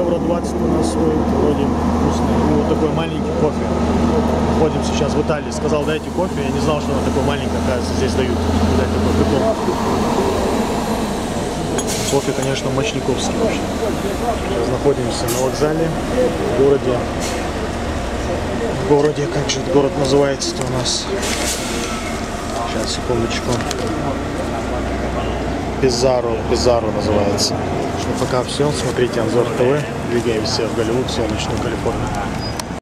20 у нас стоит, вроде вкусный. Ну, вот такой маленький кофе. Ходим сейчас в Италии, сказал, дайте кофе, я не знал, что он такой маленький, оказывается, здесь дают. Дать такой прикол. Кофе, конечно, мощниковский вообще. Сейчас находимся на вокзале в городе. В городе, как же этот город называется-то у нас? Сейчас, секундочку. Пизаро, Пизаро называется. Что пока все, смотрите Анзор ТВ, двигаемся в Голливуд, солнечную Калифорнию.